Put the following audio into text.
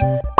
Bye.